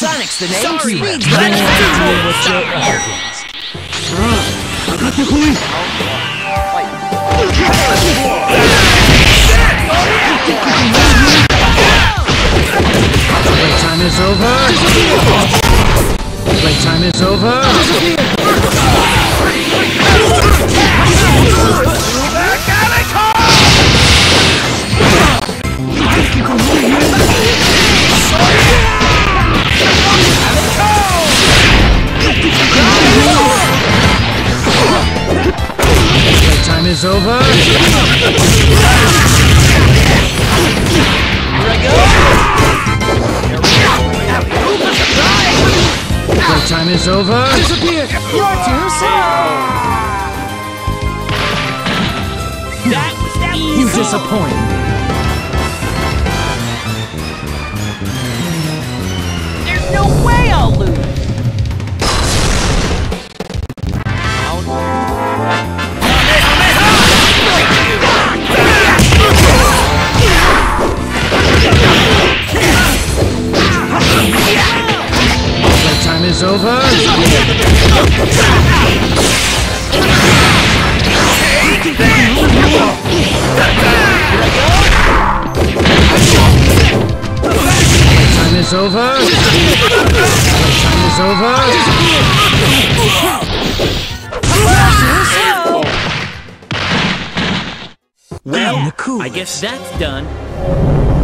Sonic's the name. Sorry, Reed. Let's do it. I got the police. Playtime is over. Playtime is over. Is over. Playtime is over. Playtime is over. Disappear! You're too slow! That was You easy. disappoint. There's no way I'll lose. Is over. Playtime is over. Playtime is over. Well, I guess that's done.